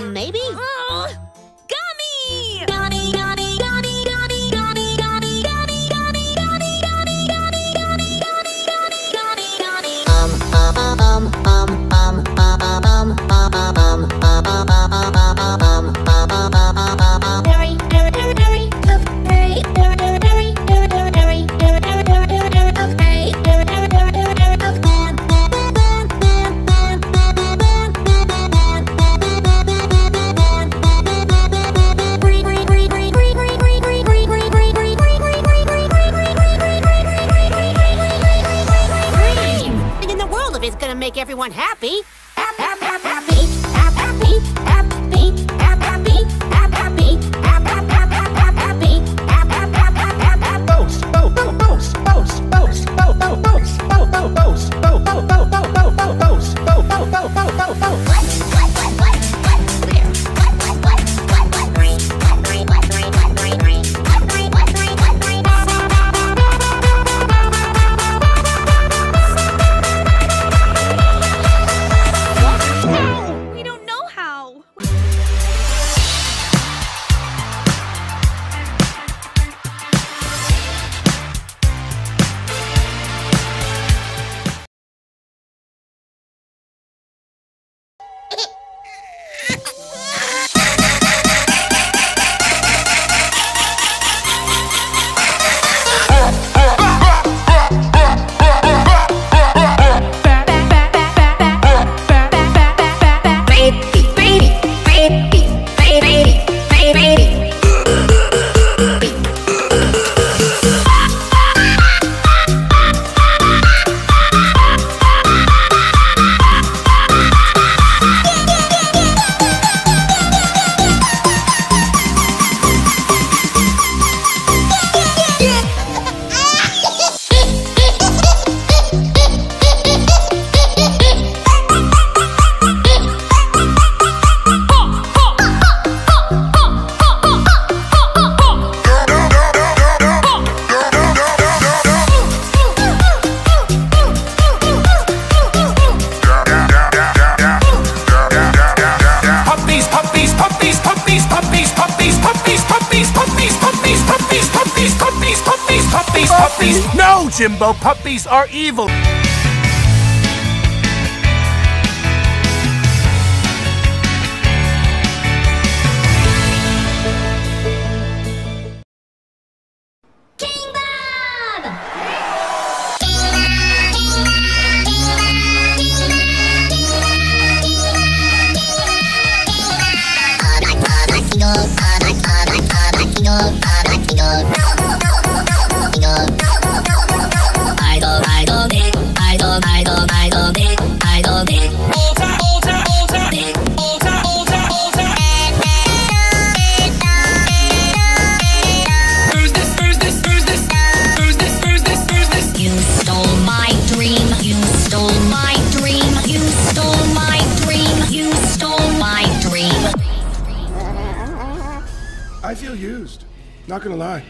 Maybe? Oh. world if it's gonna make everyone happy. Happy, happy, happy, happy, happy. puppies, puppies. No, Jimbo, puppies are evil. King Bob! still used. Not gonna lie.